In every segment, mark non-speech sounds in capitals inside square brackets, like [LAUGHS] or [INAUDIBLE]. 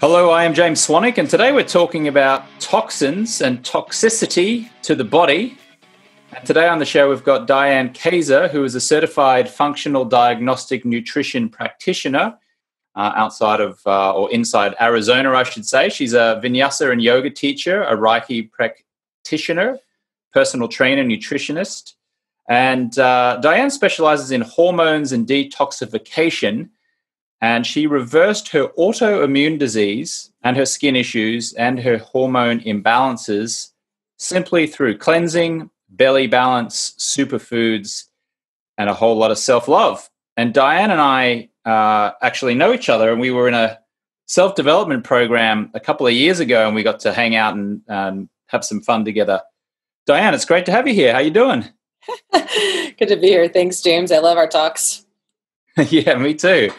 Hello, I am James Swanwick, and today we're talking about toxins and toxicity to the body. And today on the show, we've got Diane Kazer, who is a certified functional diagnostic nutrition practitioner uh, outside of uh, or inside Arizona, I should say. She's a vinyasa and yoga teacher, a Reiki practitioner, personal trainer, nutritionist. And uh, Diane specializes in hormones and detoxification and she reversed her autoimmune disease and her skin issues and her hormone imbalances simply through cleansing, belly balance, superfoods, and a whole lot of self love. And Diane and I uh, actually know each other, and we were in a self development program a couple of years ago, and we got to hang out and um, have some fun together. Diane, it's great to have you here. How you doing? [LAUGHS] Good to be here. Thanks, James. I love our talks. [LAUGHS] yeah, me too.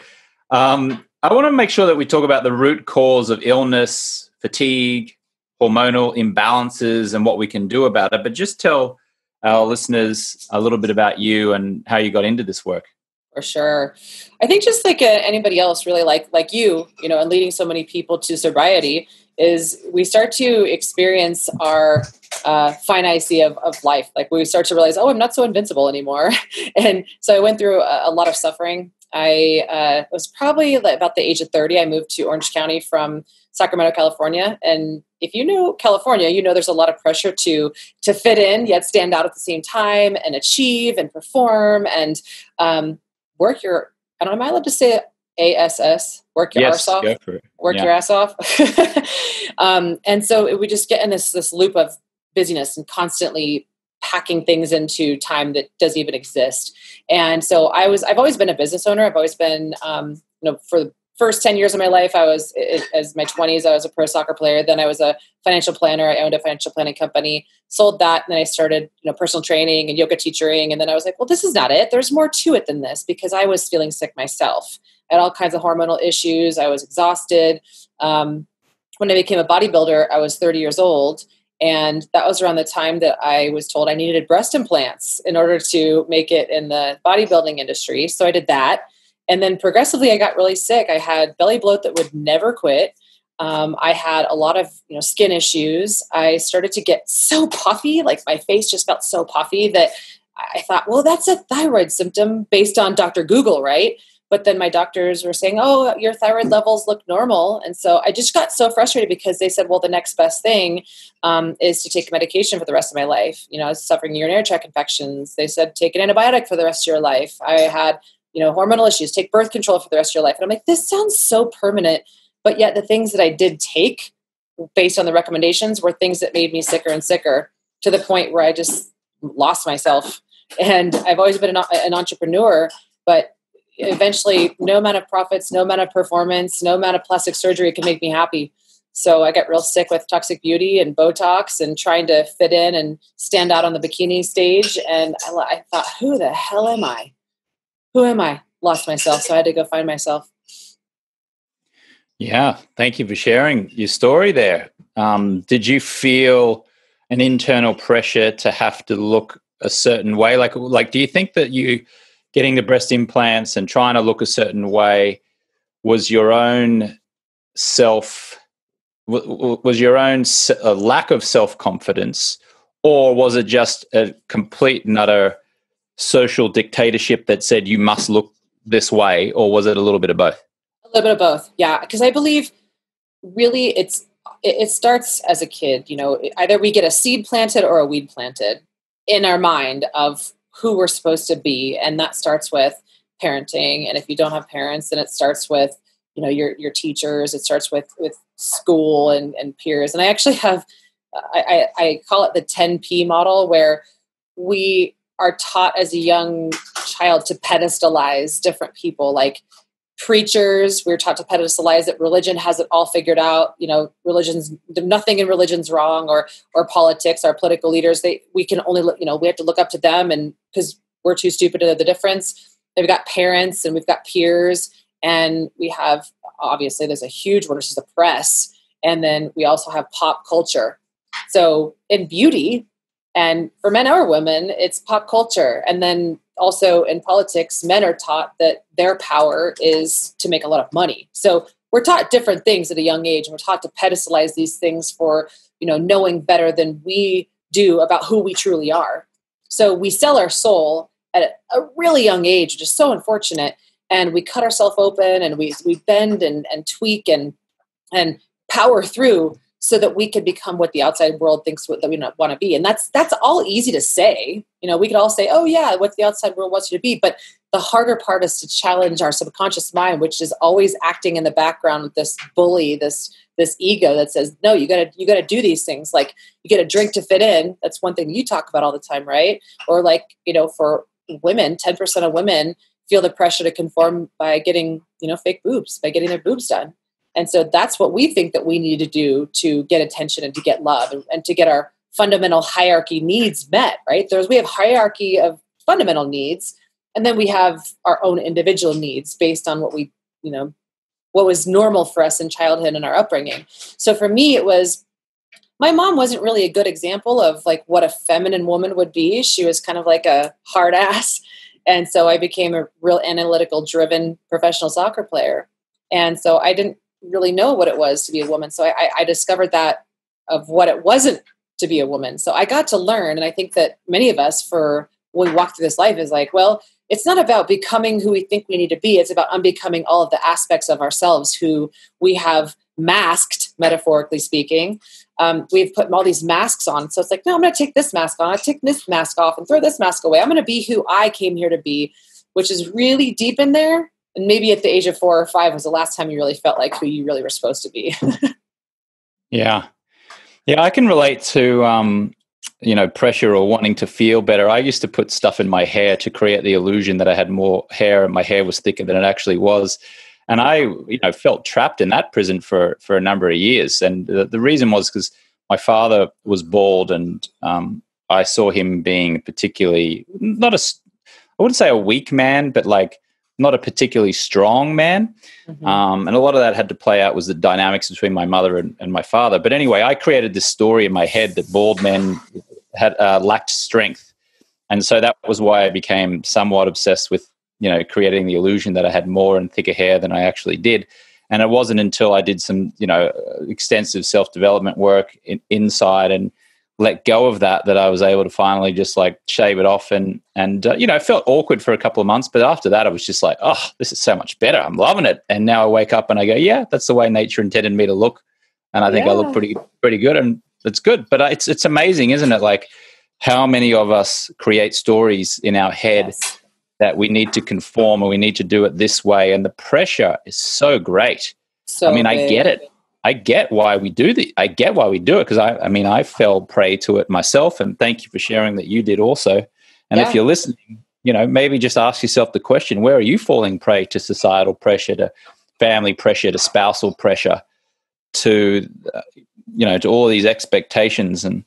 Um, I want to make sure that we talk about the root cause of illness, fatigue, hormonal imbalances, and what we can do about it. But just tell our listeners a little bit about you and how you got into this work. For sure, I think just like uh, anybody else, really like like you, you know, and leading so many people to sobriety is we start to experience our uh, finiteness of, of life. Like we start to realize, oh, I'm not so invincible anymore. [LAUGHS] and so I went through a, a lot of suffering I uh, was probably about the age of 30. I moved to Orange County from Sacramento, California. And if you know California, you know there's a lot of pressure to to fit in, yet stand out at the same time and achieve and perform and um, work your. I don't know. Am I allowed to say ASS? Work your yes, ass off. Work yeah. your ass off. [LAUGHS] um, and so we just get in this this loop of busyness and constantly packing things into time that doesn't even exist. And so I was, I've always been a business owner. I've always been, um, you know, for the first 10 years of my life, I was, as my 20s, I was a pro soccer player. Then I was a financial planner. I owned a financial planning company, sold that. And then I started, you know, personal training and yoga teaching. And then I was like, well, this is not it. There's more to it than this because I was feeling sick myself. I had all kinds of hormonal issues. I was exhausted. Um, when I became a bodybuilder, I was 30 years old and that was around the time that I was told I needed breast implants in order to make it in the bodybuilding industry. So I did that. And then progressively, I got really sick. I had belly bloat that would never quit. Um, I had a lot of you know skin issues. I started to get [LAUGHS] so puffy, like my face just felt so puffy that I thought, well, that's a thyroid symptom based on Dr. Google, right? But then my doctors were saying oh your thyroid levels look normal. And so i just got so frustrated because they said well the next best thing um, is to take medication for the rest of my life. You know i was suffering urinary tract infections. They said take an antibiotic for the rest of your life. I had you know hormonal issues. Take birth control for the rest of your life. And i'm like this sounds so permanent but yet the things that i did take based on the recommendations were things that made me sicker and sicker to the point where i just lost myself. And i've always been an, an entrepreneur but eventually no amount of profits no amount of performance no amount of plastic surgery can make me happy. So i got real sick with toxic beauty and botox and trying to fit in and stand out on the bikini stage. And i, I thought who the hell am i? Who am i? Lost myself. So i had to go find myself. Yeah. Thank you for sharing your story there. Um, did you feel an internal pressure to have to look a certain way? Like like do you think that you getting the breast implants and trying to look a certain way was your own self was your own lack of self-confidence or was it just a complete and utter social dictatorship that said you must look this way or was it a little bit of both? A little bit of both yeah because i believe really it's it starts as a kid you know either we get a seed planted or a weed planted in our mind of who we're supposed to be and that starts with parenting and if you don't have parents then it starts with you know your your teachers it starts with with school and, and peers and i actually have I, I call it the 10p model where we are taught as a young child to pedestalize different people like preachers we're taught to pedestalize that religion has it all figured out. You know religions nothing in religion's wrong or or politics our political leaders they we can only look you know we have to look up to them and because we're too stupid to know the difference. We've got parents and we've got peers and we have obviously there's a huge one which is the press and then we also have pop culture. So in beauty and for men or women it's pop culture. And then also in politics men are taught that their power is to make a lot of money. So we're taught different things at a young age and we're taught to pedestalize these things for you know knowing better than we do about who we truly are. So we sell our soul at a really young age which is so unfortunate and we cut ourselves open and we we bend and, and tweak and and power through so that we could become what the outside world thinks that we want to be. And that's that's all easy to say. You know we could all say oh yeah what the outside world wants you to be. But the harder part is to challenge our subconscious mind which is always acting in the background with this bully this this ego that says no you gotta you gotta do these things. Like you get a drink to fit in. That's one thing you talk about all the time right? Or like you know for women 10% of women feel the pressure to conform by getting you know fake boobs by getting their boobs done and so that's what we think that we need to do to get attention and to get love and, and to get our fundamental hierarchy needs met, right? There's we have hierarchy of fundamental needs, and then we have our own individual needs based on what we, you know, what was normal for us in childhood and our upbringing. So for me, it was my mom wasn't really a good example of like what a feminine woman would be. She was kind of like a hard ass. And so I became a real analytical driven professional soccer player. And so I didn't really know what it was to be a woman. So I, I discovered that of what it wasn't to be a woman. So I got to learn, and I think that many of us, for when we walk through this life, is like, well, it's not about becoming who we think we need to be. It's about unbecoming all of the aspects of ourselves who we have masked, metaphorically speaking. Um, we've put all these masks on. So it's like, no, I'm going to take this mask on. I take this mask off and throw this mask away. I'm going to be who I came here to be, which is really deep in there and maybe at the age of four or five was the last time you really felt like who you really were supposed to be. [LAUGHS] yeah. Yeah, I can relate to um, you know, pressure or wanting to feel better. I used to put stuff in my hair to create the illusion that I had more hair and my hair was thicker than it actually was. And I, you know, felt trapped in that prison for for a number of years. And the, the reason was because my father was bald, and um, I saw him being particularly not a, I wouldn't say a weak man, but like not a particularly strong man. Mm-hmm. Um, and a lot of that had to play out was the dynamics between my mother and, and, my father. But anyway, I created this story in my head that bald men had uh, lacked strength. And so that was why I became somewhat obsessed with, you know, creating the illusion that I had more and thicker hair than I actually did. And it wasn't until I did some, you know, extensive self development work in, inside and let go of that that I was able to finally just like shave it off and and uh, you know it felt awkward for a couple of months but after that I was just like oh this is so much better. I'm loving it. And now I wake up and I go yeah that's the way nature intended me to look. And I think yeah. I look pretty pretty good and it's good. But uh, it's it's amazing isn't it? Like how many of us create stories in our head yes. that we need to conform and we need to do it this way and the pressure is so great. So I mean big. I get it I get why we do the I get why we do it because I I mean I fell prey to it myself and thank you for sharing that you did also. And yeah. if you're listening, you know, maybe just ask yourself the question, where are you falling prey to societal pressure, to family pressure, to spousal pressure, to uh, you know, to all these expectations and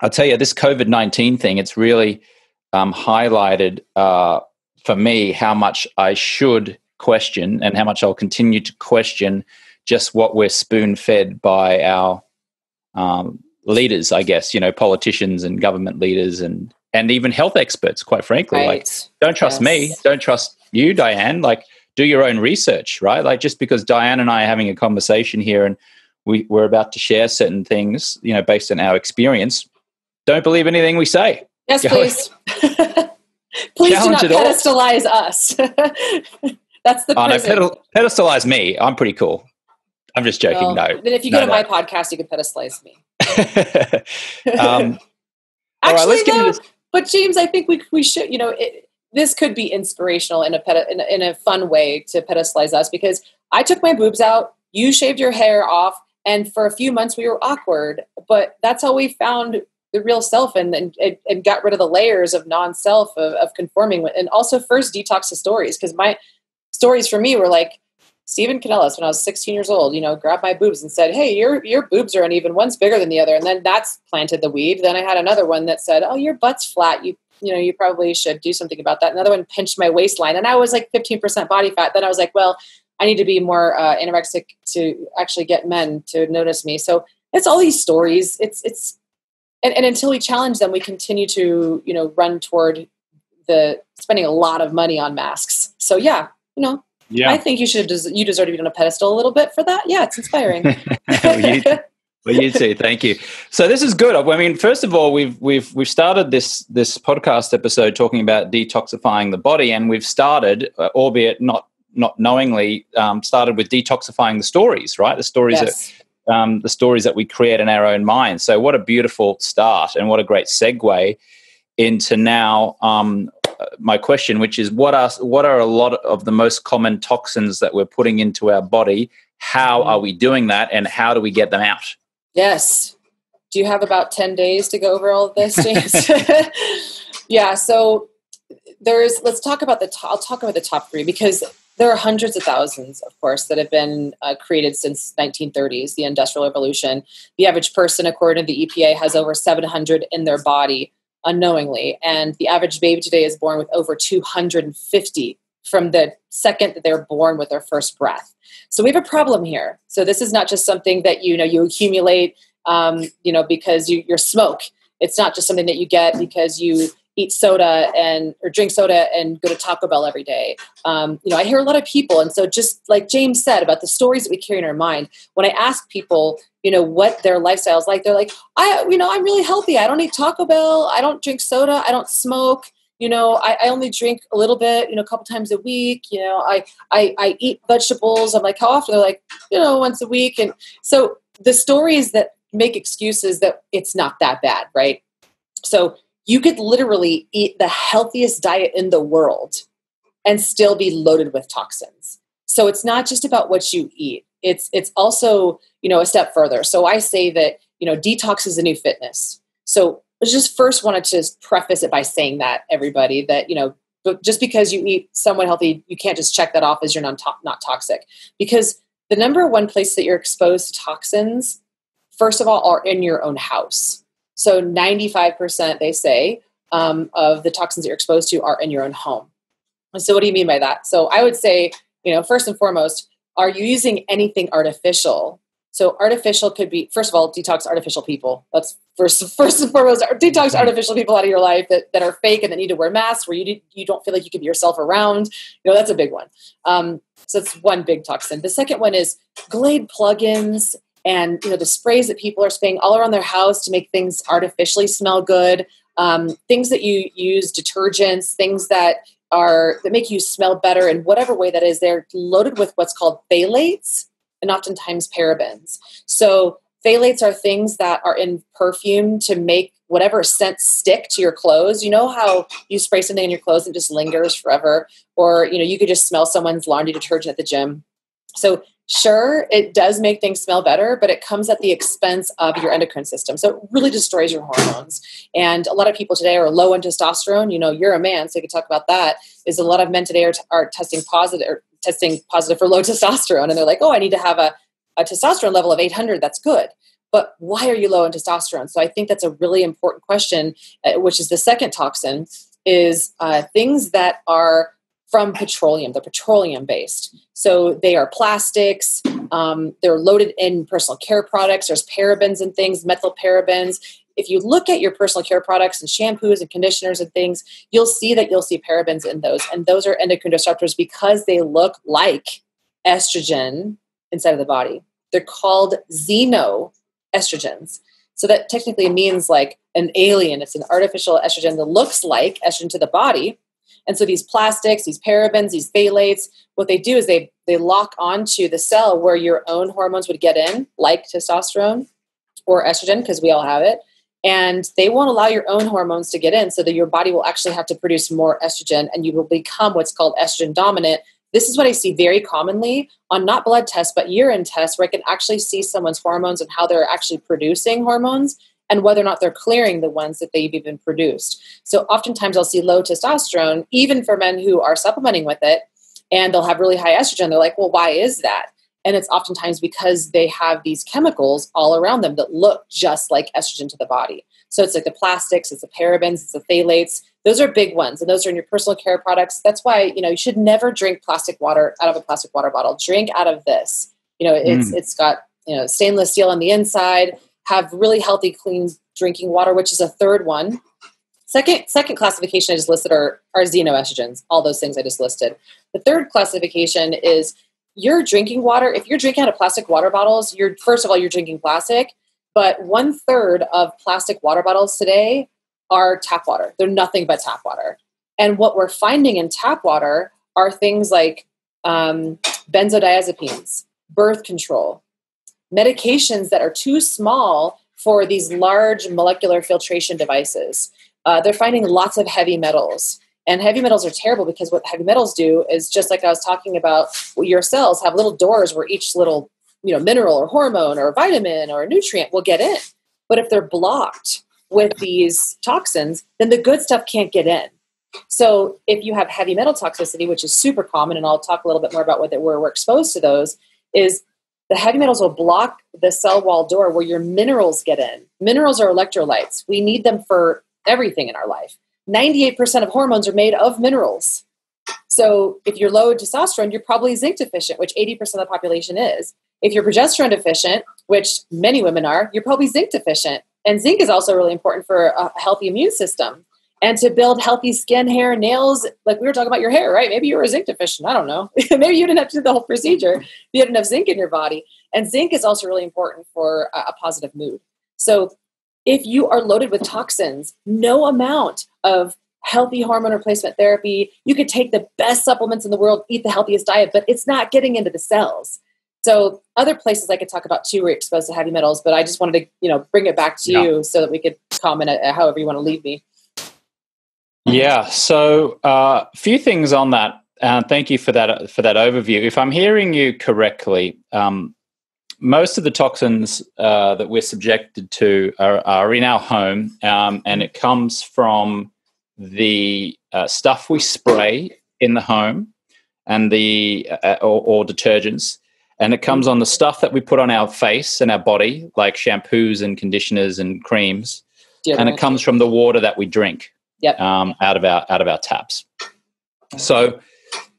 I'll tell you this COVID-19 thing it's really um, highlighted uh, for me how much I should question and how much I'll continue to question just what we're spoon fed by our um, leaders, I guess, you know, politicians and government leaders and and even health experts, quite frankly. Right. Like, don't trust yes. me, don't trust you, Diane. Like, do your own research, right? Like, just because Diane and I are having a conversation here and we, we're about to share certain things, you know, based on our experience, don't believe anything we say. Yes, please. [LAUGHS] please do not pedestalize us. [LAUGHS] That's the. Oh, no, pedestalize me. I'm pretty cool. I'm just joking. Well, no. Then if you no, go to no. my podcast, you can pedestalize me. [LAUGHS] um, [LAUGHS] Actually, right, though, but James, I think we we should. You know, it, this could be inspirational in a, pedi- in a in a fun way to pedestalize us because I took my boobs out. You shaved your hair off, and for a few months we were awkward. But that's how we found the real self and and, and got rid of the layers of non-self of, of conforming and also first detox the stories because my stories for me were like Stephen Canellis, when I was 16 years old, you know, grabbed my boobs and said, "Hey, your your boobs are uneven. One's bigger than the other." And then that's planted the weed. Then I had another one that said, "Oh, your butt's flat. You you know, you probably should do something about that." Another one pinched my waistline, and I was like 15% body fat. Then I was like, "Well, I need to be more uh, anorexic to actually get men to notice me." So it's all these stories. It's it's and, and until we challenge them, we continue to you know run toward the spending a lot of money on masks. So yeah, you know Yeah. I think you should des- you deserve to be on a pedestal a little bit for that. Yeah, it's inspiring. you, [LAUGHS] well, you too. Thank you. So this is good. I mean, first of all, we've we've we've started this this podcast episode talking about detoxifying the body, and we've started, uh, albeit not not knowingly, um, started with detoxifying the stories. Right, the stories yes. that um, the stories that we create in our own minds. So what a beautiful start, and what a great segue into now um, my question, which is what are what are a lot of the most common toxins that we're putting into our body? How are we doing that, and how do we get them out? Yes. Do you have about ten days to go over all of this, James? [LAUGHS] [LAUGHS] yeah. So there's. Let's talk about the. Top, I'll talk about the top three because there are hundreds of thousands, of course, that have been uh, created since 1930s, the Industrial Revolution. The average person, according to the EPA, has over 700 in their body unknowingly. And the average baby today is born with over 250 from the second that they're born with their first breath. So we have a problem here. So this is not just something that you know you accumulate, um, you know, because you, you're smoke. It's not just something that you get because you eat soda and or drink soda and go to Taco Bell every day. Um, you know, I hear a lot of people, and so just like James said about the stories that we carry in our mind. When I ask people, you know, what their lifestyle is like, they're like, I, you know, I'm really healthy. I don't eat Taco Bell. I don't drink soda. I don't smoke. You know, I, I only drink a little bit. You know, a couple times a week. You know, I, I I eat vegetables. I'm like, how often? They're like, you know, once a week. And so the stories that make excuses that it's not that bad, right? So you could literally eat the healthiest diet in the world and still be loaded with toxins. So it's not just about what you eat. It's it's also, you know, a step further. So I say that, you know, detox is a new fitness. So I just first wanted to preface it by saying that everybody that, you know, but just because you eat somewhat healthy, you can't just check that off as you're not, not toxic. Because the number one place that you're exposed to toxins, first of all, are in your own house. So 95%, they say, um, of the toxins that you're exposed to are in your own home. And so, what do you mean by that? So, I would say, you know, first and foremost, are you using anything artificial? So, artificial could be, first of all, detox artificial people. That's first, [LAUGHS] first and foremost, detox mm-hmm. artificial people out of your life that, that are fake and that need to wear masks, where you you don't feel like you can be yourself around. You know, that's a big one. Um, so, that's one big toxin. The second one is Glade plugins and you know the sprays that people are spraying all around their house to make things artificially smell good um, things that you use detergents things that are that make you smell better in whatever way that is they're loaded with what's called phthalates and oftentimes parabens. So phthalates are things that are in perfume to make whatever scent stick to your clothes. You know how you spray something in your clothes and just lingers forever? Or you know you could just smell someone's laundry detergent at the gym. So Sure, it does make things smell better, but it comes at the expense of your endocrine system. So it really destroys your hormones. And a lot of people today are low in testosterone. You know, you're a man, so you can talk about that. Is a lot of men today are, t- are testing positive or testing positive for low [LAUGHS] testosterone, and they're like, oh, I need to have a, a testosterone level of 800. That's good. But why are you low in testosterone? So I think that's a really important question, uh, which is the second toxin, is uh, things that are from petroleum. They're petroleum based. So they are plastics. Um, they're loaded in personal care products. There's parabens and things, methyl parabens. If you look at your personal care products and shampoos and conditioners and things, you'll see that you'll see parabens in those. And those are endocrine disruptors because they look like estrogen inside of the body. They're called xenoestrogens. So that technically means like an alien. It's an artificial estrogen that looks like estrogen to the body, and so these plastics, these parabens, these phthalates, what they do is they they lock onto the cell where your own hormones would get in, like testosterone or estrogen, because we all have it. And they won't allow your own hormones to get in, so that your body will actually have to produce more estrogen, and you will become what's called estrogen dominant. This is what I see very commonly on not blood tests, but urine tests, where I can actually see someone's hormones and how they're actually producing hormones and whether or not they're clearing the ones that they've even produced. So oftentimes I'll see low testosterone, even for men who are supplementing with it, and they'll have really high estrogen. They're like, well, why is that? And it's oftentimes because they have these chemicals all around them that look just like estrogen to the body. So it's like the plastics, it's the parabens, it's the phthalates. Those are big ones, and those are in your personal care products. That's why you know you should never drink plastic water out of a plastic water bottle. Drink out of this. You know, it's mm. it's got you know stainless steel on the inside have really healthy, clean drinking water, which is a third one. Second, second classification I just listed are, are xenoestrogens, all those things I just listed. The third classification is your drinking water. If you're drinking out of plastic water bottles, you're first of all you're drinking plastic, but one third of plastic water bottles today are tap water. They're nothing but tap water. And what we're finding in tap water are things like um, benzodiazepines, birth control, medications that are too small for these large molecular filtration devices. Uh, they're finding lots of heavy metals. And heavy metals are terrible because what heavy metals do is just like I was talking about, your cells have little doors where each little you know mineral or hormone or vitamin or nutrient will get in. But if they're blocked with these toxins, then the good stuff can't get in. So if you have heavy metal toxicity, which is super common, and I'll talk a little bit more about what where we're exposed to those, is the heavy metals will block the cell wall door where your minerals get in. Minerals are electrolytes. We need them for everything in our life. 98% of hormones are made of minerals. So if you're low in testosterone, you're probably zinc deficient, which 80% of the population is. If you're progesterone deficient, which many women are, you're probably zinc deficient. And zinc is also really important for a healthy immune system and to build healthy skin, hair, nails. Like we were talking about your hair, right? Maybe you were a zinc deficient. I don't know. [LAUGHS] Maybe you didn't have to do the whole procedure. You had enough zinc in your body. And zinc is also really important for a, positive mood. So if you are loaded with toxins, no amount of healthy hormone replacement therapy, you could take the best supplements in the world, eat the healthiest diet, but it's not getting into the cells. So other places I could talk about too were exposed to heavy metals, but I just wanted to, you know, bring it back to yeah. you so that we could comment however you want to leave me. Yeah. So a uh, few things on that. Uh, thank you for that for that overview. If I'm hearing you correctly, um, most of the toxins uh, that we're subjected to are, are in our home, um, and it comes from the uh, stuff we spray in the home and the uh, or, or, detergents, and it comes on the stuff that we put on our face and our body, like shampoos and conditioners and creams, and it comes from the water that we drink yep. um, out of our out of our taps. So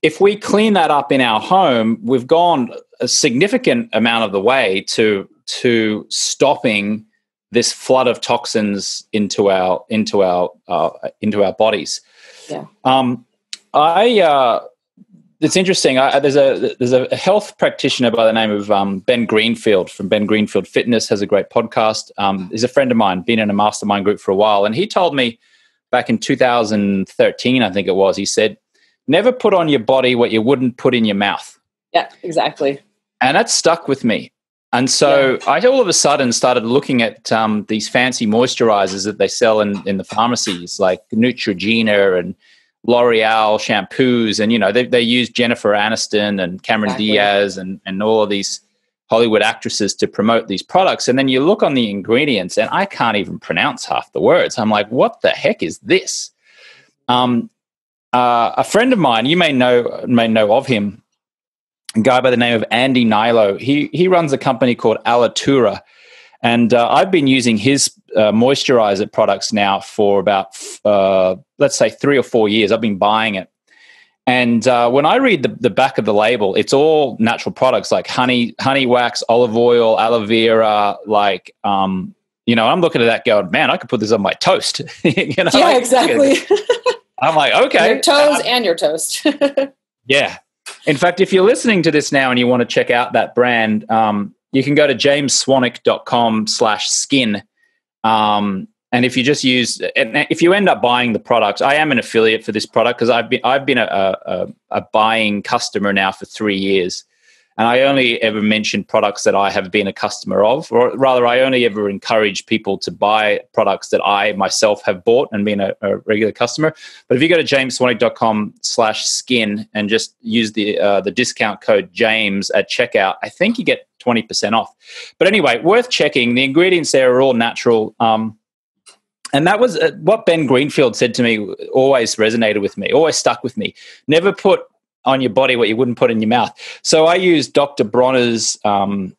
if we clean that up in our home, we've gone a significant amount of the way to to stopping this flood of toxins into our into our uh, into our bodies. Yeah. Um, I uh, it's interesting. I, there's a there's a health practitioner by the name of um, Ben Greenfield from Ben Greenfield Fitness has a great podcast. Um, he's a friend of mine, been in a mastermind group for a while, and he told me back in 2013, I think it was. He said, "Never put on your body what you wouldn't put in your mouth." Yeah, exactly. And that stuck with me. And so yeah. I all of a sudden started looking at um, these fancy moisturizers that they sell in, in the pharmacies, like Neutrogena and L'Oreal shampoos. And, you know, they, they use Jennifer Aniston and Cameron exactly. Diaz and, and all of these Hollywood actresses to promote these products. And then you look on the ingredients, and I can't even pronounce half the words. I'm like, what the heck is this? Um, uh, a friend of mine, you may know may know of him, a guy by the name of Andy Hnilo. He he runs a company called Alitura, and uh, I've been using his uh, moisturizer products now for about uh, let's say three or four years. I've been buying it, and uh, when I read the, the back of the label, it's all natural products like honey, honey wax, olive oil, aloe vera. Like, um, you know, I'm looking at that going, man, I could put this on my toast. [LAUGHS] you know, yeah, exactly. [LAUGHS] I'm like, okay, your toes um, and your toast. [LAUGHS] yeah. In fact, if you're listening to this now and you want to check out that brand, um, you can go to jamesswanwick.com slash skin um, and if you just use, if you end up buying the product, I am an affiliate for this product because I've been I've been a, a, a, buying customer now for three years, and I only ever mention products that I have been a customer of, or rather, I only ever encourage people to buy products that I myself have bought and been a, a regular customer. But if you go to jamesswanwick.com slash skin and just use the uh, the discount code James at checkout, I think you get twenty percent off. But anyway, worth checking. The ingredients there are all natural. Um, and that was uh, what Ben Greenfield said to me, always resonated with me, always stuck with me. Never put on your body what you wouldn't put in your mouth. So I use Dr. Bronner's um,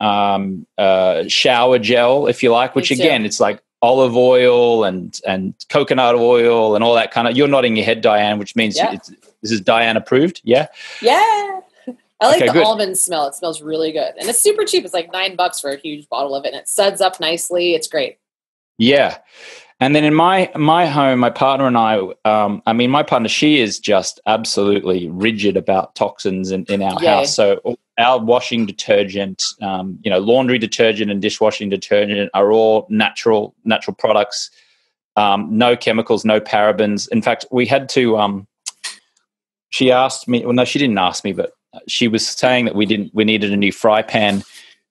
um, uh, shower gel, if you like, which again, it's like olive oil and and coconut oil and all that kind of. You're nodding your head, Diane, which means yeah. this is Diane approved. Yeah. Yeah. I like okay, the good. almond smell. It smells really good, and it's super cheap. It's like nine bucks for a huge bottle of it, and it suds up nicely. It's great. Yeah. And then in my my home, my partner and I, um, I mean, my partner, she is just absolutely rigid about toxins in, in our Yay. house. So our washing detergent, um, you know, laundry detergent and dishwashing detergent are all natural natural products. Um, no chemicals, no parabens. In fact, we had to. Um, she asked me. Well, no, she didn't ask me, but she was saying that we didn't. We needed a new fry pan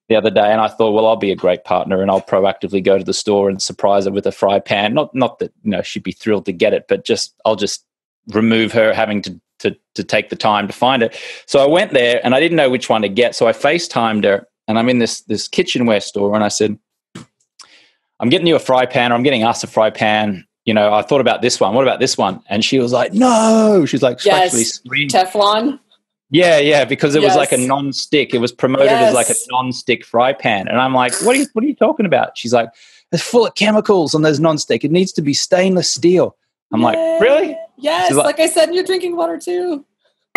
the other day, and I thought, well, I'll be a great partner, and I'll proactively go to the store and surprise her with a fry pan. Not, not that you know she'd be thrilled to get it, but just I'll just remove her having to to to take the time to find it. So I went there, and I didn't know which one to get. So I FaceTimed her, and I'm in this this kitchenware store, and I said, "I'm getting you a fry pan, or I'm getting us a fry pan." You know, I thought about this one. What about this one? And she was like, "No." She's like, yes, Teflon. Yeah, yeah, because it yes. was like a non-stick. It was promoted yes. as like a non-stick fry pan, and I'm like, "What are you? What are you talking about?" She's like, "It's full of chemicals on those non-stick. It needs to be stainless steel." I'm Yay. like, "Really?" Yes, like, like, I said, you're drinking water too.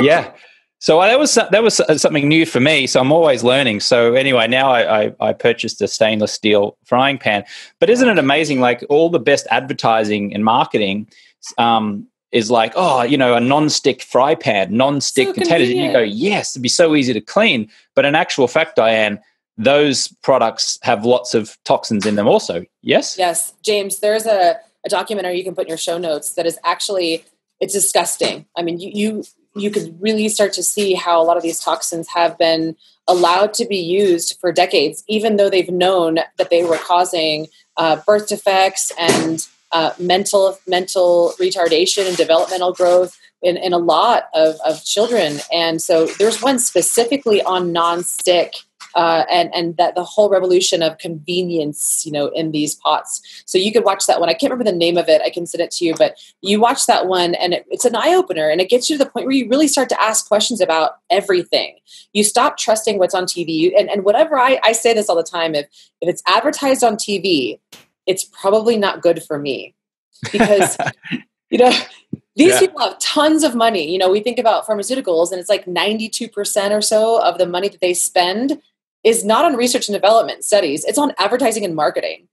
Yeah. So that was that was something new for me. So I'm always learning. So anyway, now I, I, I purchased a stainless steel frying pan. But isn't it amazing? Like all the best advertising and marketing um, is like, oh, you know, a non-stick fry pan, non-stick so containers. And you go, yes, it'd be so easy to clean. But in actual fact, Diane, those products have lots of toxins in them also. Yes? Yes. James, there's a, a documentary you can put in your show notes that is actually it's disgusting. I mean, you you you could really start to see how a lot of these toxins have been allowed to be used for decades, even though they've known that they were causing uh, birth defects and uh, mental mental retardation and developmental growth in, in a lot of, of children. And so there's one specifically on nonstick uh, and and that the whole revolution of convenience, you know, in these pots. So you could watch that one. I can't remember the name of it. I can send it to you, but you watch that one, and it, it's an eye opener, and it gets you to the point where you really start to ask questions about everything. You stop trusting what's on TV, and and whatever I, I say this all the time. If if it's advertised on TV, it's probably not good for me because [LAUGHS] you know these yeah. people have tons of money you know we think about pharmaceuticals and it's like 92% or so of the money that they spend is not on research and development studies it's on advertising and marketing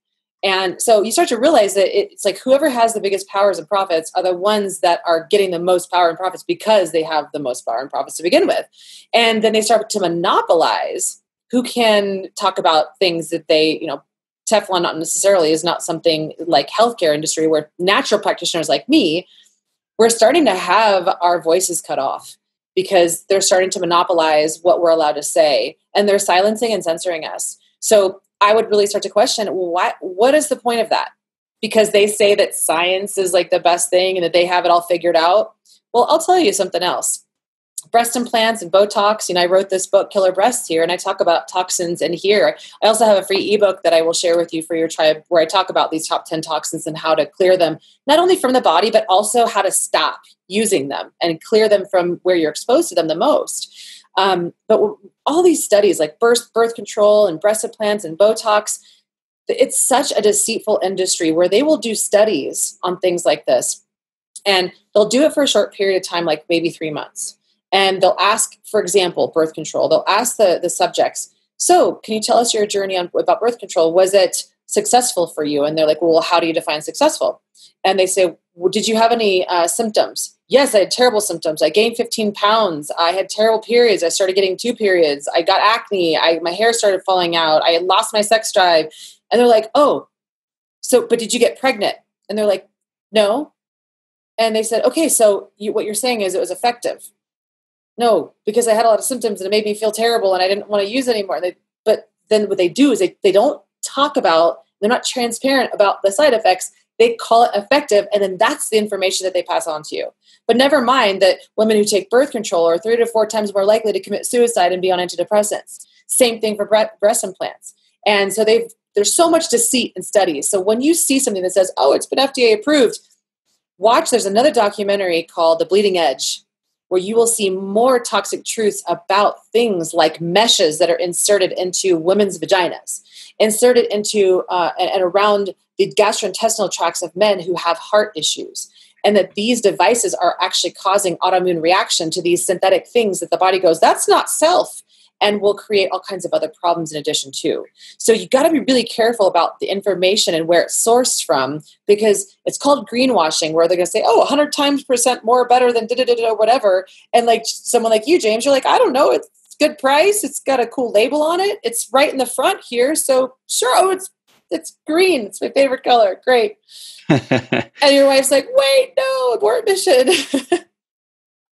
and so you start to realize that it's like whoever has the biggest powers and profits are the ones that are getting the most power and profits because they have the most power and profits to begin with. And then they start to monopolize who can talk about things that they, you know, Teflon not necessarily is not something like healthcare industry where natural practitioners like me, we're starting to have our voices cut off because they're starting to monopolize what we're allowed to say and they're silencing and censoring us. So I would really start to question what what is the point of that? Because they say that science is like the best thing and that they have it all figured out. Well, I'll tell you something else breast implants and Botox. You know, I wrote this book, Killer Breasts, here, and I talk about toxins in here. I also have a free ebook that I will share with you for your tribe where I talk about these top 10 toxins and how to clear them, not only from the body, but also how to stop using them and clear them from where you're exposed to them the most. Um, but all these studies like birth, birth control and breast implants and Botox, it's such a deceitful industry where they will do studies on things like this and they'll do it for a short period of time, like maybe three months and they'll ask for example birth control. They'll ask the, the subjects so can you tell us your journey on about birth control? Was it successful for you? And they're like well how do you define successful? And they say well, did you have any uh, symptoms? Yes i had terrible symptoms. I gained 15 pounds. I had terrible periods. I started getting two periods. I got acne. I, my hair started falling out. I lost my sex drive. And they're like oh so but did you get pregnant? And they're like no. And they said okay so you, what you're saying is it was effective no, because I had a lot of symptoms and it made me feel terrible and I didn't want to use anymore. They, but then what they do is they, they don't talk about, they're not transparent about the side effects. They call it effective, and then that's the information that they pass on to you. But never mind that women who take birth control are three to four times more likely to commit suicide and be on antidepressants. Same thing for breast implants. And so they've there's so much deceit in studies. So when you see something that says, "Oh, it's been FDA approved," watch. There's another documentary called The Bleeding Edge where you will see more toxic truths about things like meshes that are inserted into women's vaginas, inserted into uh, and, and around the gastrointestinal tracts of men who have heart issues. And that these devices are actually causing autoimmune reaction to these synthetic things that the body goes, that's not self. And will create all kinds of other problems in addition to. So you got to be really careful about the information and where it's sourced from because it's called greenwashing, where they're going to say, "Oh, 100 times percent more better than da da da whatever," and like someone like you, James, you're like, "I don't know, it's good price. It's got a cool label on it. It's right in the front here, so sure. Oh, it's it's green. It's my favorite color. Great." [LAUGHS] and your wife's like, "Wait, no, abort mission." [LAUGHS]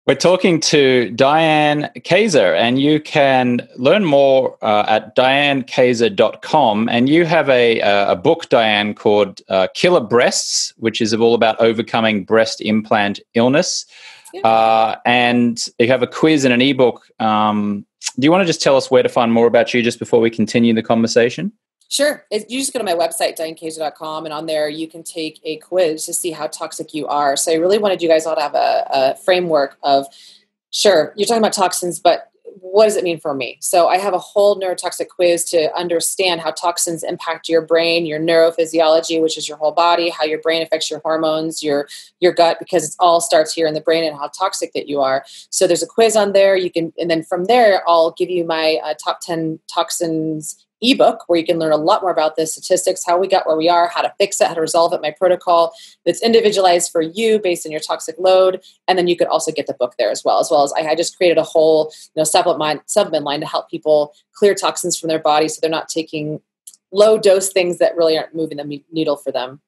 We're talking to Diane Kazer, and you can learn more uh, at dianekazer.com. And you have a, a book, Diane, called uh, Killer Breasts, which is all about overcoming breast implant illness. Yeah. Uh, and you have a quiz and an ebook. Um, do you want to just tell us where to find more about you just before we continue the conversation? Sure. you just go to my website, dianekazer.com, and on there you can take a quiz to see how toxic you are. So I really wanted you guys all to have a, a framework of, sure, you're talking about toxins, but what does it mean for me? So I have a whole neurotoxic quiz to understand how toxins impact your brain, your neurophysiology, which is your whole body, how your brain affects your hormones, your your gut, because it all starts here in the brain and how toxic that you are. So there's a quiz on there. You can, and then from there, I'll give you my uh, top ten toxins ebook where you can learn a lot more about the statistics, how we got where we are, how to fix it, how to resolve it, my protocol that's individualized for you based on your toxic load. And then you could also get the book there as well, as well as I, I just created a whole you know supplement supplement line to help people clear toxins from their body so they're not taking low dose things that really aren't moving the needle for them.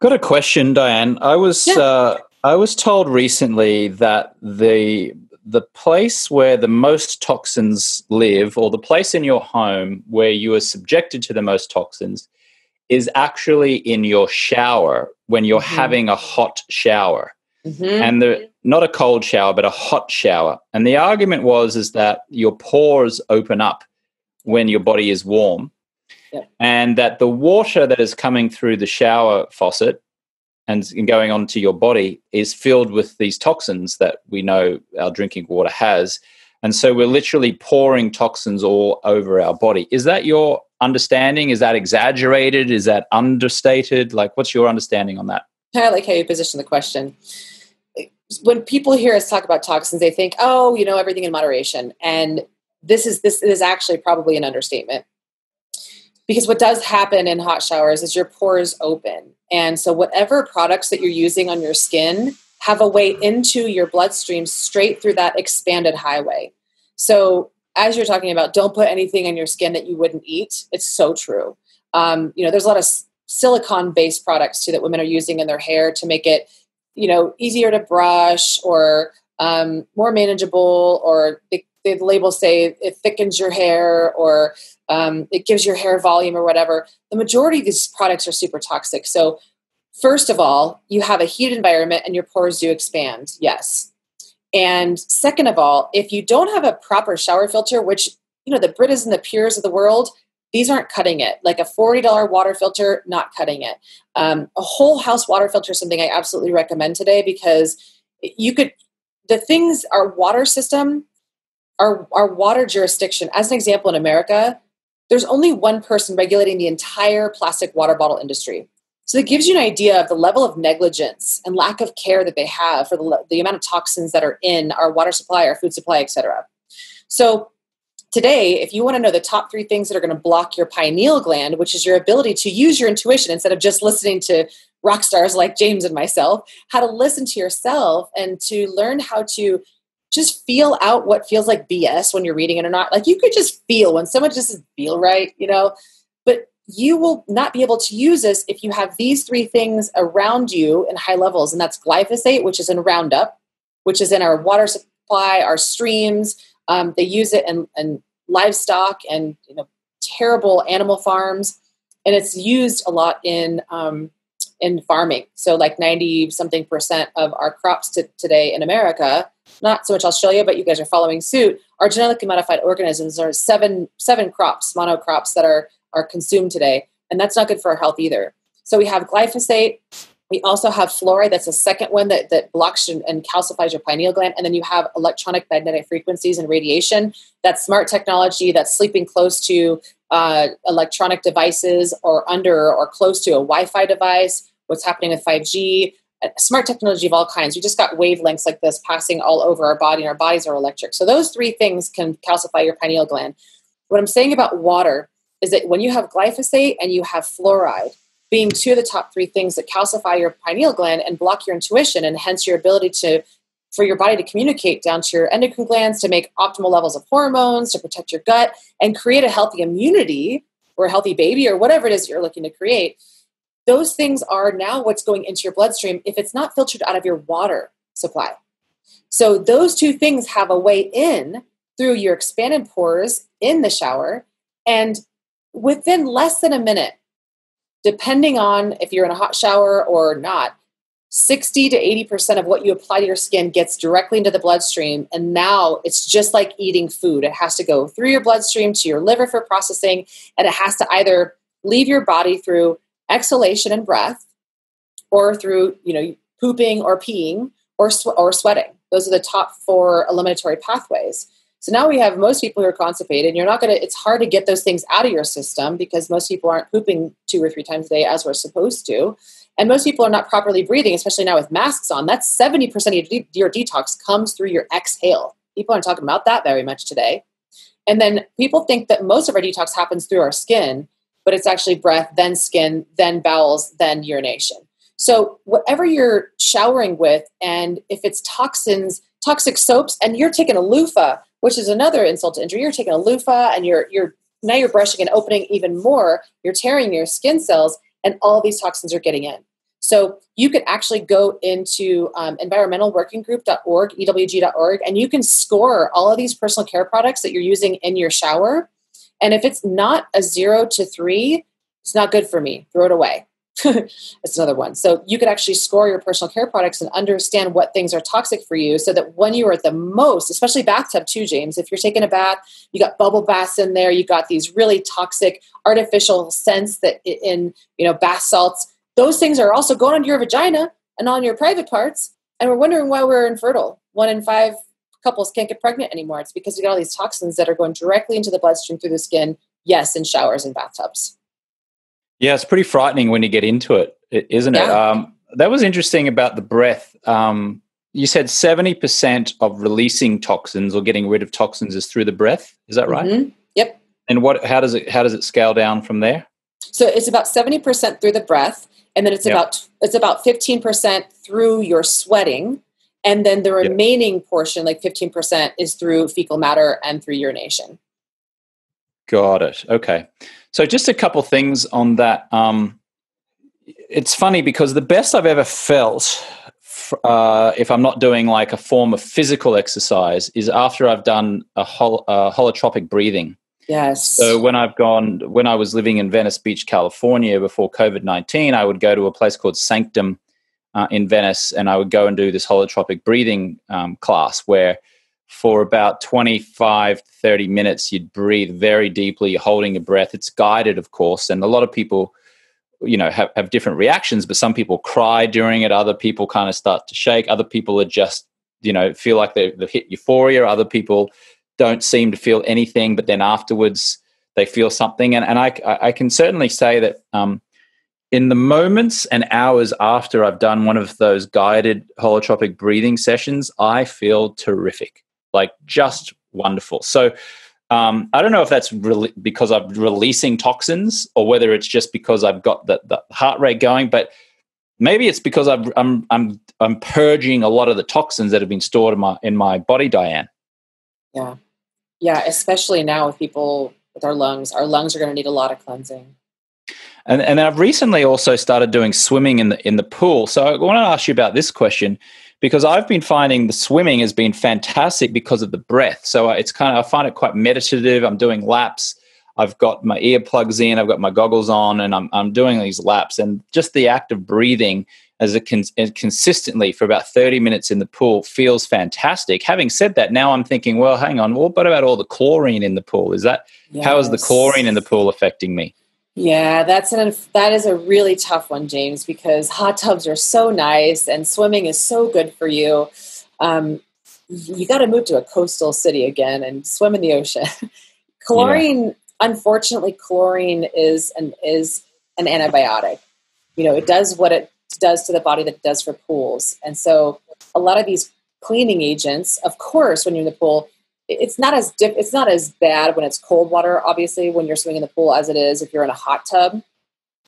Got a question, Diane. I was yeah. uh, I was told recently that the the place where the most toxins live, or the place in your home where you are subjected to the most toxins, is actually in your shower when you're mm-hmm. having a hot shower. Mm-hmm. And the not a cold shower, but a hot shower. And the argument was is that your pores open up when your body is warm. And that the water that is coming through the shower faucet and going on to your body is filled with these toxins that we know our drinking water has. And so we're literally pouring toxins all over our body. Is that your understanding? Is that exaggerated? Is that understated? Like, what's your understanding on that? I like how you position the question. When people hear us talk about toxins, they think, oh, you know, everything in moderation. And this is this is actually probably an understatement because what does happen in hot showers is your pores open. And so whatever products that you're using on your skin have a way into your bloodstream straight through that expanded highway. So as you're talking about don't put anything on your skin that you wouldn't eat. It's so true. Um, you know there's a lot of silicone based products too that women are using in their hair to make it you know easier to brush or um, more manageable or they, the labels say it thickens your hair or um, it gives your hair volume or whatever. The majority of these products are super toxic. So, first of all, you have a heated environment and your pores do expand. Yes. And second of all, if you don't have a proper shower filter, which you know the Britas and the Pures of the world, these aren't cutting it. Like a forty dollar water filter, not cutting it. Um, a whole house water filter is something I absolutely recommend today because you could. The things our water system, our our water jurisdiction. As an example, in America, there's only one person regulating the entire plastic water bottle industry. So it gives you an idea of the level of negligence and lack of care that they have for the, the amount of toxins that are in our water supply, our food supply, etc. So today, if you want to know the top three things that are going to block your pineal gland, which is your ability to use your intuition instead of just listening to rock stars like James and myself, how to listen to yourself and to learn how to just feel out what feels like BS when you're reading it or not. Like you could just feel when someone just doesn't feel right, you know. But you will not be able to use this if you have these three things around you in high levels, and that's glyphosate, which is in Roundup, which is in our water supply, our streams. Um, they use it in, in livestock and you know terrible animal farms, and it's used a lot in um, in farming. So like ninety something percent of our crops t- today in America not so much Australia, but you guys are following suit, are genetically modified organisms. There are seven seven crops, monocrops that are are consumed today, and that's not good for our health either. So we have glyphosate. We also have fluoride. That's a second one that, that blocks and, calcifies your pineal gland. And then you have electronic magnetic frequencies and radiation. That's smart technology that's sleeping close to uh, electronic devices or under or close to a Wi Fi device. What's happening with 5G? Smart technology of all kinds. We just got wavelengths like this passing all over our body, and our bodies are electric. So those three things can calcify your pineal gland. What I'm saying about water is that when you have glyphosate and you have fluoride, being two of the top three things that calcify your pineal gland and block your intuition and hence your ability to for your body to communicate down to your endocrine glands to make optimal levels of hormones to protect your gut and create a healthy immunity or a healthy baby or whatever it is you're looking to create those things are now what's going into your bloodstream if it's not filtered out of your water supply. So those two things have a way in through your expanded pores in the shower. And within less than a minute, depending on if you're in a hot shower or not, 60 to 80% of what you apply to your skin gets directly into the bloodstream. And now it's just like eating food. It has to go through your bloodstream to your liver for processing, and it has to either leave your body through exhalation and breath, or through you know pooping or peeing or sw- or sweating. Those are the top four eliminatory pathways. So now we have most people who are constipated. And you're not going to. It's hard to get those things out of your system because most people aren't pooping two or three times a day as we're supposed to, and most people are not properly breathing, especially now with masks on. That's seventy percent of your, your detox comes through your exhale. People aren't talking about that very much today. And then people think that most of our detox happens through our skin but it's actually breath, then skin, then bowels, then urination. So, whatever you're showering with, and if it's toxins, toxic soaps, and you're taking a loofah, which is another insult to injury, you're taking a loofah and you're, you're now you're brushing and opening even more, you're tearing your skin cells, and all these toxins are getting in. So, you could actually go into um, environmentalworkinggroup.org, ewg.org, and you can score all of these personal care products that you're using in your shower and if it's not a zero to three, it's not good for me. Throw it away. [LAUGHS] It's another one. So you could actually score your personal care products and understand what things are toxic for you so that when you are at the most, especially bathtub too, James, if you're taking a bath, you got bubble baths in there, you got these really toxic artificial scents that in, you know, bath salts, those things are also going on your vagina and on your private parts. And we're wondering why we're infertile. One in five couples can't get pregnant anymore. It's because we got all these toxins that are going directly into the bloodstream through the skin, yes, in showers and bathtubs. Yeah, it's pretty frightening when you get into it, isn't it? Yeah. Um, that was interesting about the breath. Um, you said 70% of releasing toxins or getting rid of toxins is through the breath. Is that right? Mm-hmm. Yep. And what how does it how does it scale down from there? So it's about 70% through the breath and then it's yep. about it's about 15% through your sweating and then the remaining yep. portion like 15% is through fecal matter and through urination got it okay so just a couple things on that um, it's funny because the best i've ever felt uh, if i'm not doing like a form of physical exercise is after i've done a, hol- a holotropic breathing Yes. So when I've gone, when I was living in Venice Beach, California, before COVID nineteen, I would go to a place called Sanctum uh, in Venice, and I would go and do this holotropic breathing um, class where for about 25 30 minutes you'd breathe very deeply holding your breath. It's guided of course and a lot of people you know have, have different reactions but some people cry during it other people kind of start to shake other people are just you know feel like they, they've hit euphoria other people don't seem to feel anything but then afterwards they feel something and, and I, I can certainly say that um, in the moments and hours after I've done one of those guided holotropic breathing sessions, I feel terrific, like just wonderful. So um, I don't know if that's really because I'm releasing toxins or whether it's just because I've got the, the heart rate going, but maybe it's because i am I'm, I'm, I'm purging a lot of the toxins that have been stored in my, in my body, Diane. Yeah. Yeah. Especially now with people with our lungs, our lungs are going to need a lot of cleansing. And and I've recently also started doing swimming in the in the pool. So I want to ask you about this question because I've been finding the swimming has been fantastic because of the breath. So it's kind of I find it quite meditative. I'm doing laps. I've got my earplugs in, I've got my goggles on, and I'm I'm doing these laps. And just the act of breathing as a con- consistently for about 30 minutes in the pool feels fantastic. Having said that, now I'm thinking, well, hang on, what about all the chlorine in the pool? Is that yes. how is the chlorine in the pool affecting me? Yeah, that's an that is a really tough one, James, because hot tubs are so nice and swimming is so good for you. Um, you got to move to a coastal city again and swim in the ocean. [LAUGHS] chlorine, yeah. unfortunately, chlorine is an is an antibiotic. You know, it does what it does to the body that it does for pools. And so a lot of these cleaning agents, of course, when you're in the pool, it's not as diff- it's not as bad when it's cold water, obviously, when you're swimming in the pool as it is if you're in a hot tub.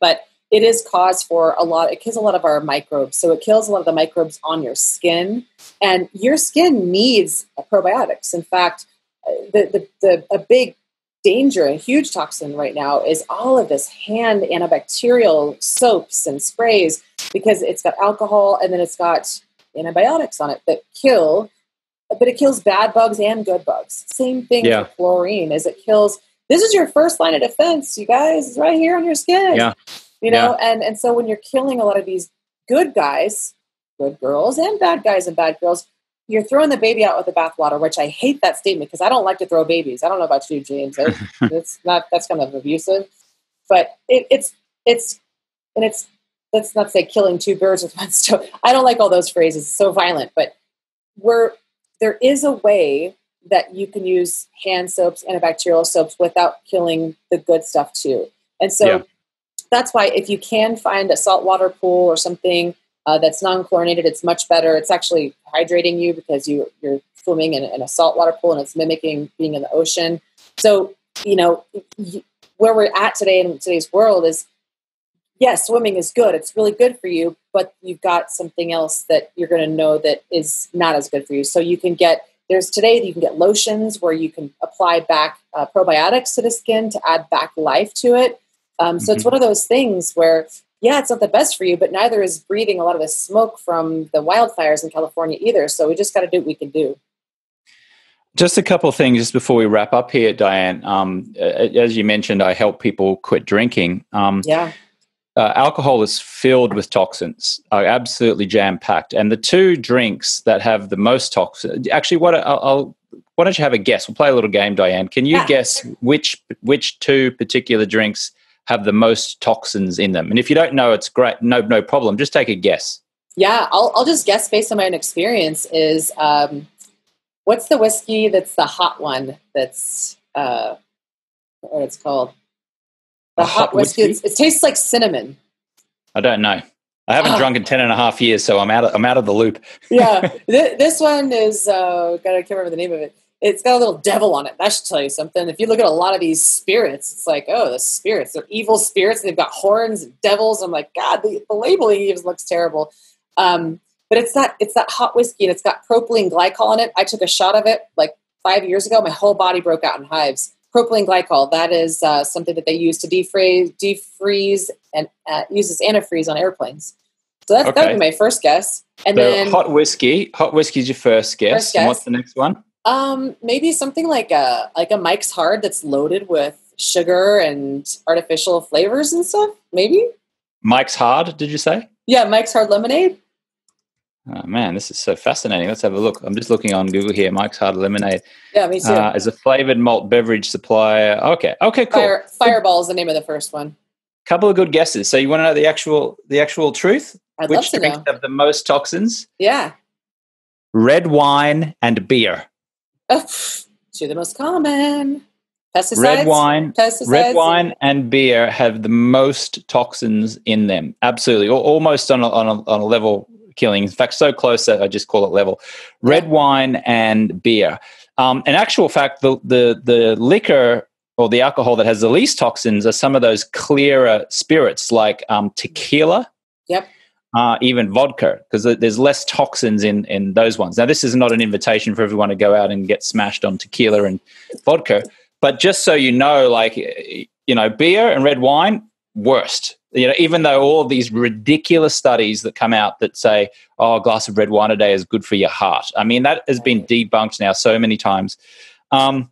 But it is cause for a lot it kills a lot of our microbes. So it kills a lot of the microbes on your skin. And your skin needs probiotics. In fact uh, the, the, the a big danger a huge toxin right now is all of this hand antibacterial soaps and sprays because it's got alcohol and then it's got antibiotics on it that kill but it kills bad bugs and good bugs. Same thing yeah. with chlorine is it kills this is your first line of defense you guys it's right here on your skin. Yeah. You know yeah. and and so when you're killing a lot of these good guys good girls and bad guys and bad girls you're throwing the baby out with the bathwater which i hate that statement because i don't like to throw babies. I don't know about you james. [LAUGHS] It's not that's kind of abusive. But it, it's it's and it's let's not say killing two birds with one stone. [LAUGHS] I don't like all those phrases it's so violent but we're there is a way that you can use hand soaps and antibacterial soaps without killing the good stuff too and so yeah that's why if you can find a saltwater pool or something uh, that's non-chlorinated, it's much better. It's actually hydrating you because you you're swimming in, in a saltwater pool and it's mimicking being in the ocean. So you know where we're at today in today's world is yes, swimming is good. It's really good for you, but you've got something else that you're going to know that is not as good for you. So you can get there's today you can get lotions where you can apply back uh, probiotics to the skin to add back life to it. Um, so mm-hmm. it's one of those things where, yeah, it's not the best for you, but neither is breathing a lot of the smoke from the wildfires in California either. So we just got to do what we can do. Just a couple of things just before we wrap up here, Diane. Um, as you mentioned, I help people quit drinking. Um, yeah. Uh, alcohol is filled with toxins, are absolutely jam packed. And the two drinks that have the most toxins, actually, what I'll, I'll, why don't you have a guess? We'll play a little game, Diane. Can you yeah. guess which which two particular drinks have the most toxins in them? And if you don't know, it's great. No, no problem. Just take a guess. Yeah, I'll, I'll just guess based on my own experience is um, what's the whiskey that's the hot one that's uh, what it's called? The hot, hot, whiskey. whiskey? It tastes like cinnamon. I don't know. I haven't oh. drunk in 10 and a half years, so I'm out of, I'm out of the loop. yeah. [LAUGHS] Th- this one is, uh, God, I can't remember the name of it it's got a little devil on it. That should tell you something. If you look at a lot of these spirits, it's like, oh, the spirits, they're evil spirits. They've got horns and devils. I'm like, God, the, the labeling even looks terrible. Um, but it's that it's that hot whiskey and it's got propylene glycol in it. I took a shot of it like five years ago. My whole body broke out in hives. Propylene glycol, that is uh, something that they use to defreeze, defreeze and uh, uses antifreeze on airplanes. So that's, okay. that would be my first guess. And so then hot whiskey. Hot whiskey is your first guess. First guess. And what's the next one? Um, maybe something like a like a Mike's Hard that's loaded with sugar and artificial flavors and stuff. Maybe Mike's Hard. Did you say? Yeah, Mike's Hard Lemonade. Oh man, this is so fascinating. Let's have a look. I'm just looking on Google here. Mike's Hard Lemonade. Yeah, me too. Uh, as a flavored malt beverage supplier. Okay, okay, cool. Fire, Fireball is the name of the first one. Couple of good guesses. So you want to know the actual the actual truth? I'd Which love to drinks know. have the most toxins? Yeah. Red wine and beer. Oh, two of the most common. Pesticides. Red wine, pesticides, red wine and beer have the most toxins in them. Absolutely, almost on a, on a, on a level killing. In fact, so close that I just call it level. Red wine and beer. Um, in actual fact, the, the the liquor or the alcohol that has the least toxins are some of those clearer spirits like um, tequila. Yep uh, even vodka, because there's less toxins in in those ones. Now, this is not an invitation for everyone to go out and get smashed on tequila and vodka, but just so you know, like you know, beer and red wine worst. You know, even though all of these ridiculous studies that come out that say, "Oh, a glass of red wine a day is good for your heart," I mean, that has been debunked now so many times. Um,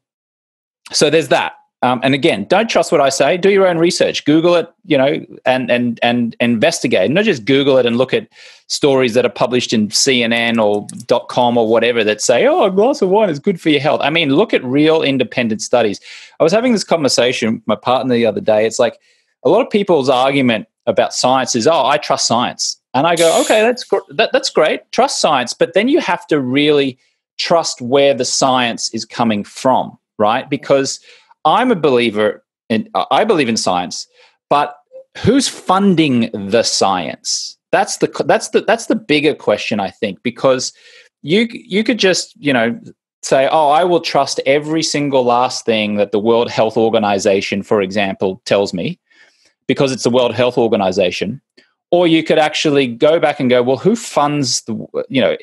so there's that. Um, and again, don't trust what I say. Do your own research. Google it, you know, and and and investigate. Not just Google it and look at stories that are published in CNN or dot .com or whatever that say, "Oh, a glass of wine is good for your health." I mean, look at real independent studies. I was having this conversation with my partner the other day. It's like a lot of people's argument about science is, "Oh, I trust science," and I go, "Okay, that's gr- that, that's great. Trust science, but then you have to really trust where the science is coming from, right? Because I'm a believer in, I believe in science, but who's funding the science? that's the that's the that's the bigger question I think because you you could just you know say oh I will trust every single last thing that the World Health Organization for example tells me because it's the World Health Organization or you could actually go back and go well who funds the you know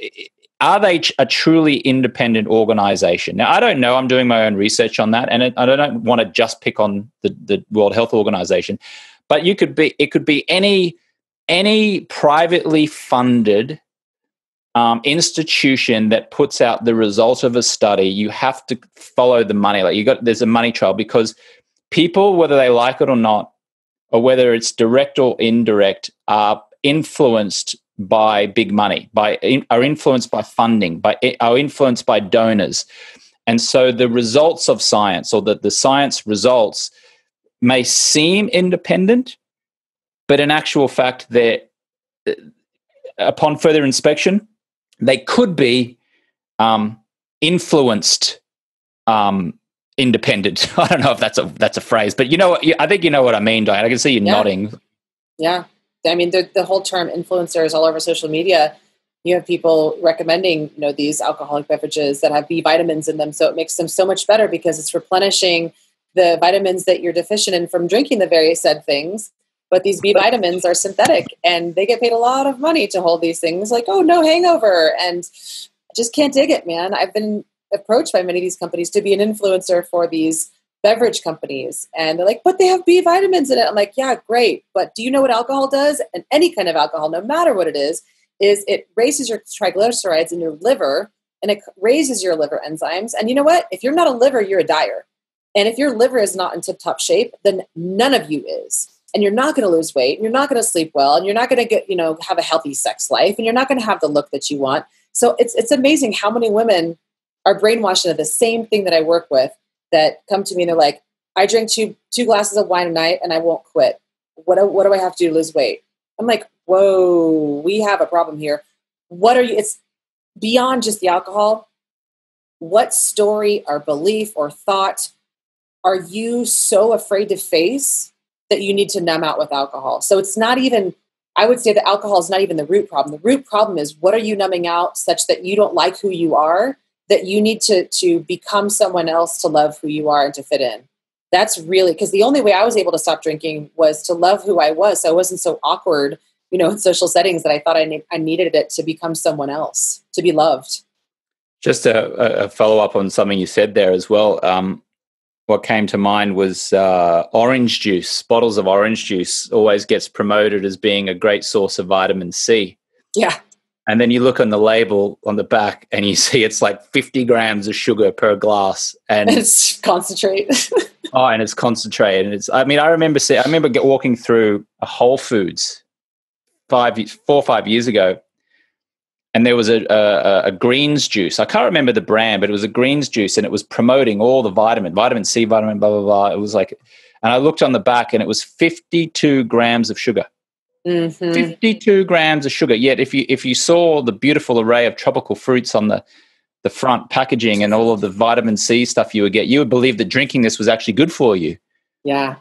are they a truly independent organization? Now i don't know. I'm doing my own research on that and i don't want to just pick on the, the world health organization but you could be it could be any any privately funded um, institution that puts out the result of a study. You have to follow the money. Like you got there's a money trail because people whether they like it or not or whether it's direct or indirect are influenced by big money, by are influenced by funding, by are influenced by donors. And so the results of science or that the science results may seem independent, but in actual fact, they uh, upon further inspection, they could be um, influenced um, independent. [LAUGHS] I don't know if that's a that's a phrase, but you know, I think you know what I mean, Diane. I can see you yeah. nodding. Yeah, I mean, the, the whole term influencers all over social media. You have people recommending, you know, these alcoholic beverages that have B vitamins in them, so it makes them so much better because it's replenishing the vitamins that you're deficient in from drinking the various said things. But these B vitamins are synthetic, and they get paid a lot of money to hold these things. Like, oh, no hangover, and I just can't dig it, man. I've been approached by many of these companies to be an influencer for these beverage companies. And they're like but they have b vitamins in it. I'm like yeah great. But do you know what alcohol does? And any kind of alcohol no matter what it is is it raises your triglycerides in your liver and it raises your liver enzymes. And you know what? If you're not a liver you're a dyer. And if your liver is not in tip top shape then none of you is. And you're not going to lose weight and you're not going to sleep well and you're not going to get you know have a healthy sex life and you're not going to have the look that you want. So it's it's amazing how many women are brainwashed into the same thing that I work with that come to me and they're like, I drink two two glasses of wine a night and I won't quit. What do, what do I have to do to lose weight? I'm like, whoa, we have a problem here. What are you? It's beyond just the alcohol. What story or belief or thought are you so afraid to face that you need to numb out with alcohol? So it's not even I would say that alcohol is not even the root problem. The root problem is what are you numbing out such that you don't like who you are that you need to to become someone else to love who you are and to fit in. That's really because the only way i was able to stop drinking was to love who i was. So i wasn't so awkward you know in social settings that i thought i, ne- I needed it to become someone else to be loved. Just a, a follow-up on something you said there as well. Um, what came to mind was uh, orange juice. Bottles of orange juice always gets promoted as being a great source of vitamin c. Yeah and then you look on the label on the back and you [LAUGHS] see it's like 50 grams of sugar per glass. And [LAUGHS] it's concentrate. [LAUGHS] Oh and it's concentrated and it's i mean i remember see, i remember walking through a whole foods five four or five years ago. And there was a, a, a, greens juice. I can't remember the brand but it was a greens juice and it was promoting all the vitamin vitamin c vitamin blah blah blah. It was like and i looked on the back and it was 52 grams of sugar Mm-hmm. 52 grams of sugar. Yet, if you if you saw the beautiful array of tropical fruits on the the front packaging and all of the vitamin C stuff you would get, you would believe that drinking this was actually good for you. Yeah,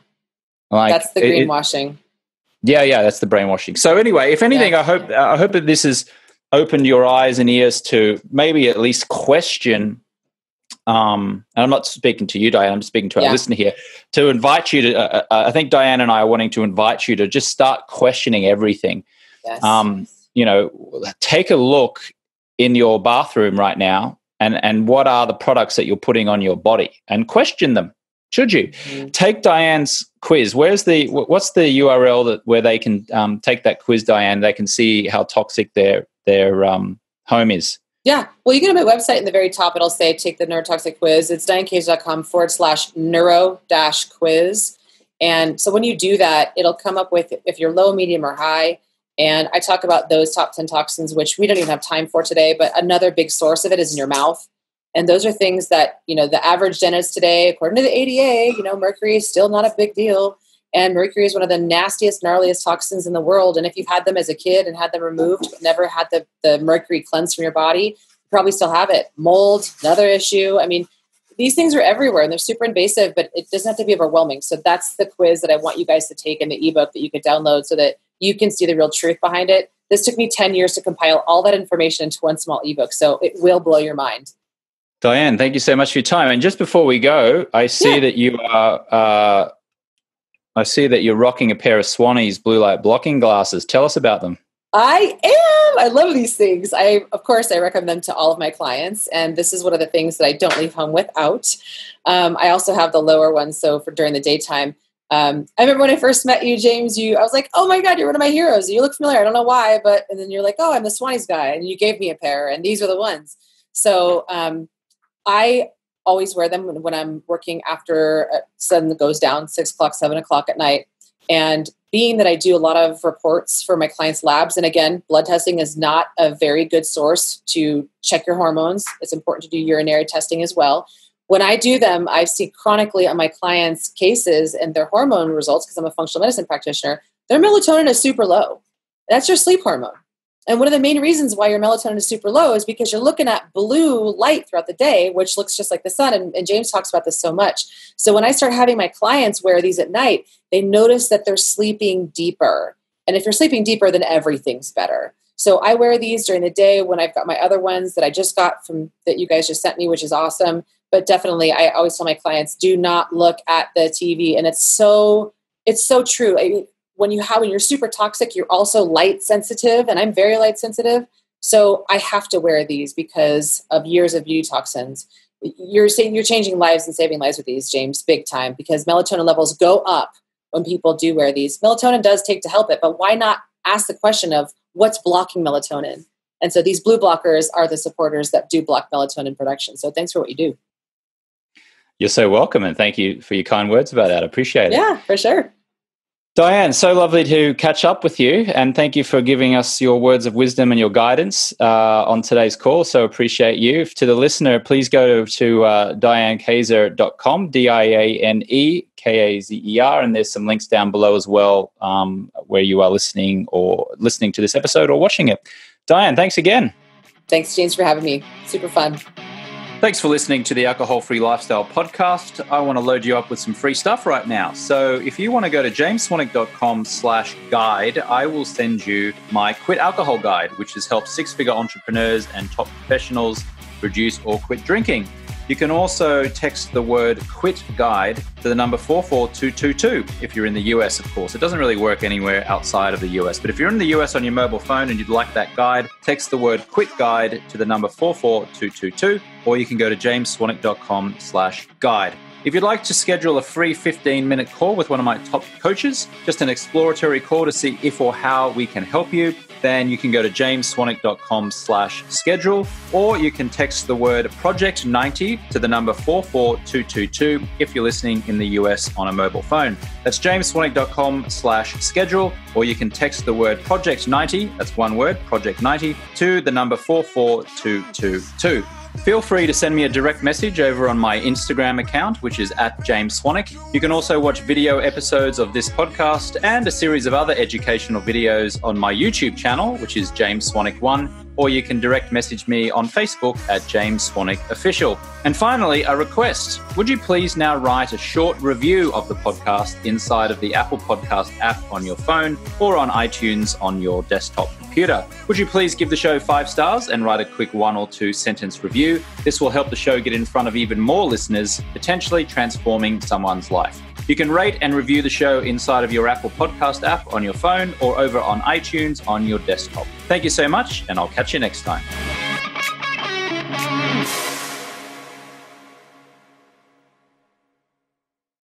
like that's the greenwashing. It, yeah, yeah, that's the brainwashing. So anyway, if anything, yeah. I hope I hope that this has opened your eyes and ears to maybe at least question um, and I'm not speaking to you, Diane. I'm speaking to our yeah. listener here to invite you to. Uh, uh, I think Diane and I are wanting to invite you to just start questioning everything. Yes. Um, you know, take a look in your bathroom right now, and and what are the products that you're putting on your body, and question them. Should you mm-hmm. take Diane's quiz? Where's the what's the URL that where they can um, take that quiz, Diane? They can see how toxic their their um, home is. Yeah. Well, you can go to my website in the very top. It'll say take the neurotoxic quiz. It's dianekazer.com forward slash neuro dash quiz. And so when you do that, it'll come up with if you're low, medium, or high. And I talk about those top 10 toxins, which we don't even have time for today, but another big source of it is in your mouth. And those are things that, you know, the average dentist today, according to the ADA, you know, mercury is still not a big deal. And mercury is one of the nastiest, gnarliest toxins in the world. And if you've had them as a kid and had them removed, but never had the, the mercury cleansed from your body, you probably still have it. Mold, another issue. I mean, these things are everywhere and they're super invasive, but it doesn't have to be overwhelming. So that's the quiz that I want you guys to take in the ebook that you could download so that you can see the real truth behind it. This took me 10 years to compile all that information into one small ebook. So it will blow your mind. Diane, thank you so much for your time. And just before we go, I see yeah. that you are. Uh, I see that you're rocking a pair of Swannies blue light blocking glasses. Tell us about them. I am. I love these things. I, of course, I recommend them to all of my clients, and this is one of the things that I don't leave home without. Um, I also have the lower ones, so for during the daytime. Um, I remember when I first met you, James. You, I was like, "Oh my God, you're one of my heroes. You look familiar. I don't know why, but." And then you're like, "Oh, I'm the Swannies guy," and you gave me a pair, and these are the ones. So um, I always wear them when, when I'm working after uh, sun goes down, six o'clock, seven o'clock at night. And being that I do a lot of reports for my clients' labs, and again, blood testing is not a very good source to check your hormones. It's important to do urinary testing as well. When I do them, I see chronically on my clients' cases and their hormone results, because I'm a functional medicine practitioner, their melatonin is super low. That's your sleep hormone. And one of the main reasons why your melatonin is super low is because you're looking at blue light throughout the day, which looks just like the sun. And, and, James talks about this so much. So when I start having my clients wear these at night, they notice that they're sleeping deeper. And if you're sleeping deeper, then everything's better. So I wear these during the day when I've got my other ones that I just got from that you guys just sent me, which is awesome. But definitely, I always tell my clients, do not look at the TV. And it's so it's so true. I, when you have when you're super toxic, you're also light sensitive, and I'm very light sensitive. So I have to wear these because of years of beauty toxins. You're saying you're changing lives and saving lives with these, James, big time, because melatonin levels go up when people do wear these. Melatonin does take to help it, but why not ask the question of what's blocking melatonin? And so these blue blockers are the supporters that do block melatonin production. So thanks for what you do. You're so welcome, and thank you for your kind words about that. I appreciate it. Yeah, for sure. Diane, so lovely to catch up with you, and thank you for giving us your words of wisdom and your guidance uh, on today's call. So appreciate you. To the listener, please go to uh, dianekazer.com, D I A N E K A Z E R, and there's some links down below as well um, where you are listening or listening to this episode or watching it. Diane, thanks again. Thanks, James, for having me. Super fun. Thanks for listening to the Alcohol Free Lifestyle podcast. I want to load you up with some free stuff right now. So if you want to go to jamesswanwick.com slash guide, I will send you my Quit Alcohol Guide, which has helped six-figure entrepreneurs and top professionals reduce or quit drinking. You can also text the word quit guide to the number 44222 if you're in the US, of course. It doesn't really work anywhere outside of the US. But if you're in the US on your mobile phone and you'd like that guide, text the word quit guide to the number 44222 or you can go to jamesswanwick.com slash guide. If you'd like to schedule a free 15 minute call with one of my top coaches, just an exploratory call to see if or how we can help you, then you can go to jamesswanwick.com slash schedule, or you can text the word project 90 to the number 44222 if you're listening in the US on a mobile phone. That's jamesswanwick.com slash schedule, or you can text the word project 90, that's one word, project 90, to the number 44222. Feel free to send me a direct message over on my Instagram account, which is at James Swanwick. You can also watch video episodes of this podcast and a series of other educational videos on my YouTube channel, which is James Swanwick1, or you can direct message me on Facebook at James Swanwick Official. And finally, a request. Would you please now write a short review of the podcast inside of the Apple Podcast app on your phone or on iTunes on your desktop computer? Would you please give the show five stars and write a quick one or two sentence review? This will help the show get in front of even more listeners, potentially transforming someone's life. You can rate and review the show inside of your Apple Podcast app on your phone or over on iTunes on your desktop. Thank you so much, and I'll catch you next time.